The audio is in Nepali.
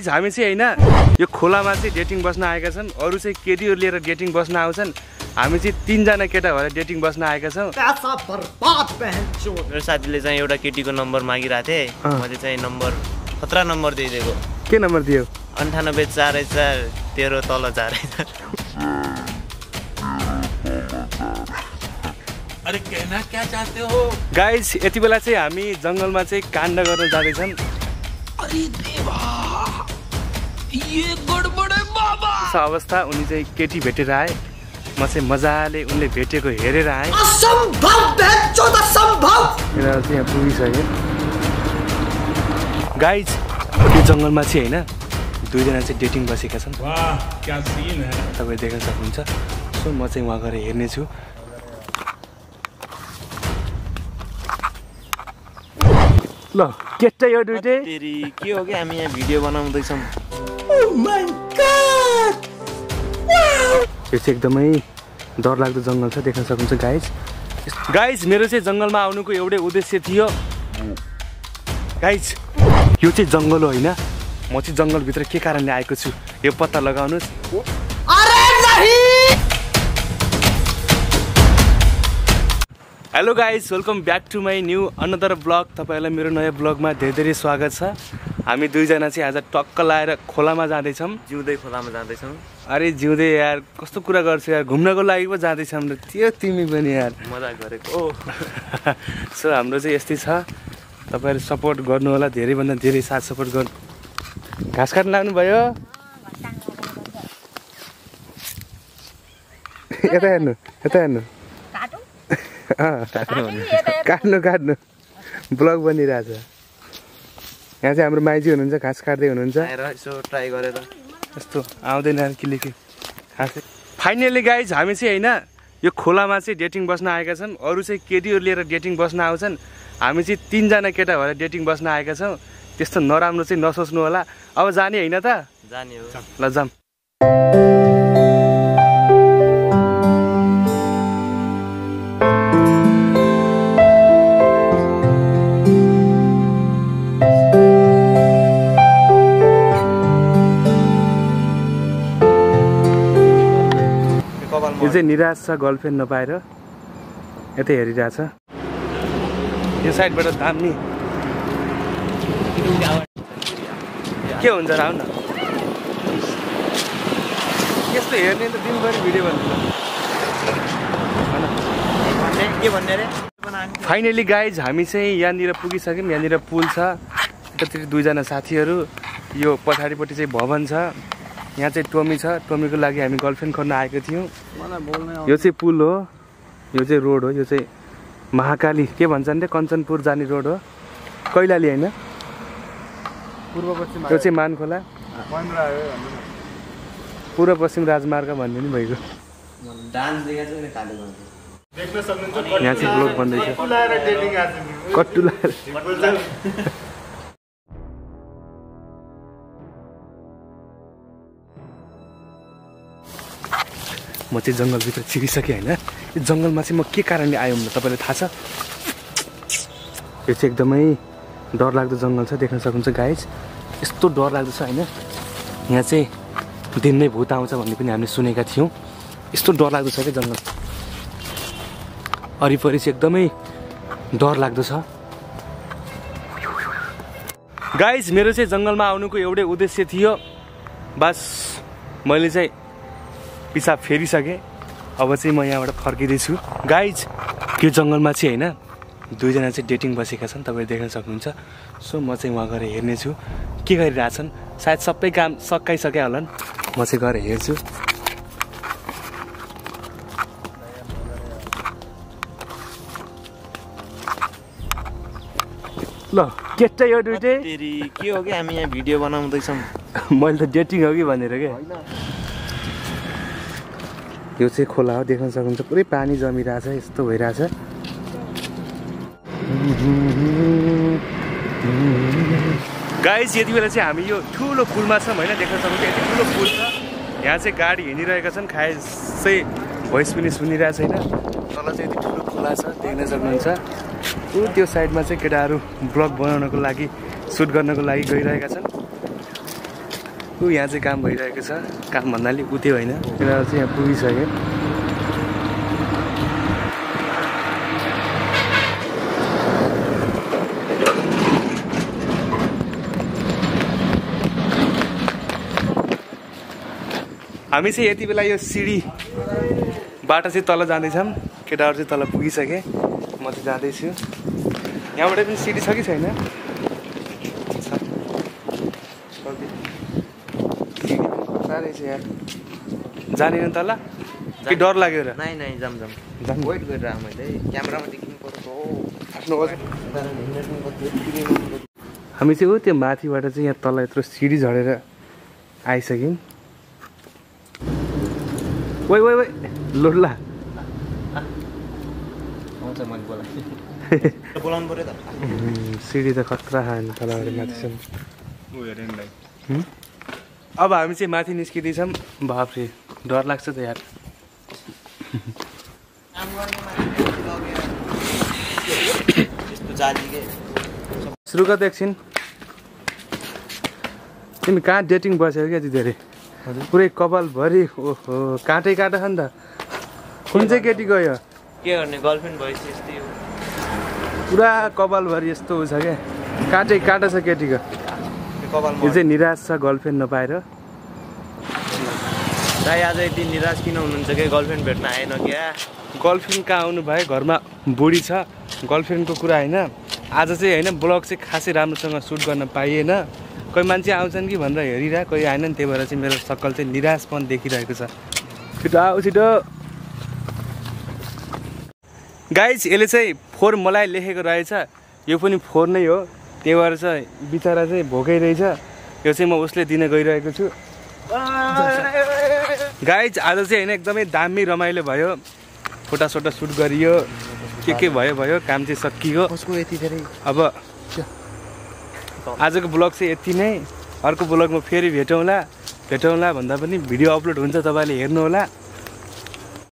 गाइज हामी चाहिँ होइन यो खोलामा चाहिँ डेटिङ बस्न आएका छन्। अरू चाहिँ केटीहरू लिएर डेटिङ बस्न आउँछन्। हामी चाहिँ तिनजना केटा भएर डेटिङ बस्न आएका छौँ। मेरो साथीले चाहिँ एउटा केटीको नम्बर मागिरहेको थिएँ। मैले चाहिँ नम्बर खतरा नम्बर दिइदिएको। के नम्बर दियो? अन्ठानब्बे चार चार तेह्र तल चार अरे कहना क्या चाहते हो? गाइज यति बेला चाहिँ हामी जङ्गलमा चाहिँ काण्ड गर्न देवा! ये गडबड है बाबा। यस्तो अवस्था उनी चाहिँ केटी भेटेर आए। म चाहिँ मजाले उनले भेटेको हेरेर आएँ। यहाँ पुगिसक्यो गाइज यो। जङ्गलमा चाहिँ होइन दुईजना चाहिँ डेटिङ बसेका छन्। वाह क्या सीन है। तपाईँ देख्न सक्नुहुन्छ। सो म चाहिँ उहाँ गएर हेर्नेछु ल केटा यो दुइटै। फेरि के हो कि हामी यहाँ भिडियो बनाउँदैछौँ? यो चाहिँ एकदमै डरलाग्दो जङ्गल छ देख्न सक्नुहुन्छ गाइज गाइज मेरो चाहिँ जङ्गलमा आउनुको एउटै उद्देश्य थियो। गाइज यो चाहिँ जङ्गल हो होइन? म चाहिँ जङ्गलभित्र के कारणले आएको छु यो पत्ता लगाउनुहोस्। Hello guys welcome back to my new another blog तपाईँहरूलाई मेरो नयाँ ब्लगमा धेरै धेरै स्वागत छ। हामी दुईजना चाहिँ आज टक्क लाएर खोलामा जाँदैछौँ। जिउँदै खोलामा जाँदैछौँ। अरे जिउँदै यार कस्तो कुरा गर्छु यार घुम्नको लागि पो जाँदैछौँ र त्यो तिमी पनि यार। मजा गरेको। ओ सो हाम्रो चाहिँ यस्तै छ। तपाईँहरू सपोर्ट गर्नु होला धेरैभन्दा धेरै साथ सपोर्ट गर्नु। घाँस काट्नु लाग्नुभयो यता हेर्नु यता हेर्नु। काट्नु काट्नु। ब्लग बनिरहेछ। यहाँ चाहिँ हाम्रो माइजी हुनुहुन्छ घाँस काट्दै हुनुहुन्छ। आएर यसो ट्राई गरेर। यस्तो आउँदैन कि लेख्यो खासै फाइनली गाइज हामी चाहिँ होइन यो खोलामा चाहिँ डेटिङ बस्न आएका छन्। अरू चाहिँ केटीहरू लिएर डेटिङ बस्न आउँछन्। हामी चाहिँ तिनजना केटा भएर डेटिङ बस्न आएका छौँ। त्यस्तो नराम्रो चाहिँ नसोच्नु होला अब जाने होइन त? जाने हो। ल जाम यो चाहिँ निराश छ गर्लफ्रेन्ड नपाएर। यतै हेरिरहेछ। यो साइडबाट दाम्ने के हुन्छ र आउन यस्तो हेर्ने त दिनभरि भिडियो भन्ने के भन्ने अरे फाइनली गाइज हामी चाहिँ यहाँनिर पुगिसक्यौँ। यहाँनिर पुल छ। यतातिर दुईजना साथीहरू। यो पछाडिपट्टि चाहिँ भवन छ। यहाँ चाहिँ टोमी छ। टोमीको लागि हामी गर्लफ्रेन्ड खोज्न आएको थियौँ। यो चाहिँ पुल हो। यो चाहिँ रोड हो। यो चाहिँ महाकाली। के भन्छन् रे कञ्चनपुर जाने रोड हो। कैलाली होइन? यो चाहिँ मानखोला। पूर्व पश्चिम राजमार्ग भन्ने नि भइगयो यहाँ चाहिँ ब्लग बन्दैछ। कट्टु लाएर म चाहिँ जङ्गलभित्र छिरिसकेँ होइन। यो जङ्गलमा चाहिँ म के कारणले आयो भने तपाईँलाई थाहा छ? यो चाहिँ एकदमै डरलाग्दो जङ्गल छ देख्न सक्नुहुन्छ गाइज यस्तो डरलाग्दो छ होइन। यहाँ चाहिँ दिनमै भूत आउँछ भन्ने पनि हामीले सुनेका थियौँ। यस्तो डरलाग्दो छ क्या जङ्गल। वरिपरि चाहिँ एकदमै डरलाग्दो छ। गाइज मेरो चाहिँ जङ्गलमा आउनुको एउटै उद्देश्य थियो। बस मैले चाहिँ पिसाब फेरिसकेँ। अब चाहिँ म यहाँबाट फर्किँदैछु। गाइज यो जङ्गलमा चाहिँ होइन दुईजना चाहिँ डेटिङ बसेका छन् तपाईँले देख्न सक्नुहुन्छ। सो म चाहिँ उहाँ गएर हेर्नेछु। के गरिरहेछन्? सायद सबै काम सकाइसके होलान्। म चाहिँ गएर हेर्छु। ल केटा यो दुइटै। के हो कि हामी यहाँ भिडियो बनाउँदैछौँ? मैले त डेटिङ हो कि भनेर क्या यो चाहिँ खोला हो देख्न सक्नुहुन्छ। पुरै पानी जमिरहेछ यस्तो भइरहेछ। गाइस यति बेला चाहिँ हामी यो ठुलो पुलमा छौँ होइन देख्न सक्नुहुन्छ यति ठुलो पुल छ। यहाँ चाहिँ गाडी हिँडिरहेका छन् खासै भोइस पनि सुनिरहेको छैन तल चाहिँ यति ठुलो खोला छ देख्न सक्नुहुन्छ। ऊ त्यो साइडमा चाहिँ केटाहरू ब्लग बनाउनको लागि सुट गर्नको लागि गइरहेका छन्। ऊ यहाँ चाहिँ काम भइरहेको छ। काम भन्नाले उ त्यो होइन। तिनीहरू चाहिँ यहाँ पुगिसक्यो। हामी चाहिँ यति बेला यो सिँढीबाट चाहिँ तल जाँदैछौँ। केटाहरू चाहिँ तल पुगिसके। म चाहिँ जाँदैछु। यहाँबाट पनि सिँढी छ कि छैन छ। कति? सिँढी पनि खतरा रहेछ यार। जानेन तल? कि डर लाग्यो र? नाइ नाइ जाम जाम। जाम। वेट गरेर आऊ मैले। क्यामेरामा देखिनु पर्छ हो। आफ्नो हामी चाहिँ हो त्यो माथिबाट चाहिँ यहाँ तल यत्रो सिँढी झरेर आइसक्यौँ। ओइ ओइ ओइ लोड्ला पऱ्यो त। खतरा खायो तलबाट माथिसम्म? अब हामी चाहिँ माथि निस्किँदैछौँ। बाफ्रे डर लाग्छ त यार। काम गर्ने मान्छे लगेर यस्तो जाली के सुरु गर्दा एकछिन। तिमी कहाँ डेटिङ बस्यो क्या ती धेरै? पुरै कपालभरि ओहो काँटै काँटा छ नि त। कुन चाहिँ केटी गयो के गर्ने गर्लफ्रेन्ड भएपछि यस्तै हो। पुरा कपालभरि यस्तो छ क्या। काँटै काँटा छ केटीको यो चाहिँ निराश छ गर्लफ्रेन्ड नपाएर। दाइ आज यति निराश किन हुनुहुन्छ कि? गर्लफ्रेन्ड भेट्न आएन क्या? गर्लफ्रेन्ड कहाँ आउनु भयो? घरमा बुढी छ। गर्लफ्रेन्डको कुरा होइन। आज चाहिँ होइन ब्लग चाहिँ खासै राम्रोसँग सुट गर्न पाइएन। कोही मान्छे आउँछन् कि भनेर हेरिरह कोही आएनन् त्यही भएर चाहिँ मेरो सक्कल चाहिँ निराशपन देखिरहेको छ। छिटो आऊ छिटो। गाइज यसले चाहिँ फोहोर मलाई लेखेको रहेछ। यो पनि फोहोर नै हो। त्यही भएर चाहिँ बिचरा चाहिँ भोकै रहेछ। यो चाहिँ म उसले दिन गइरहेको छु। गाइज आज चाहिँ होइन एकदमै दामी रमाइलो भयो। फोटासोटा सुट गरियो। के के भयो भयो काम चाहिँ सकियो। कसको यति धेरै अब आजको ब्लग चाहिँ यति नै। अर्को ब्लगमा फेरि भेटौँला। भेटौँला भन्दा पनि भिडियो अपलोड हुन्छ तपाईँले हेर्नुहोला।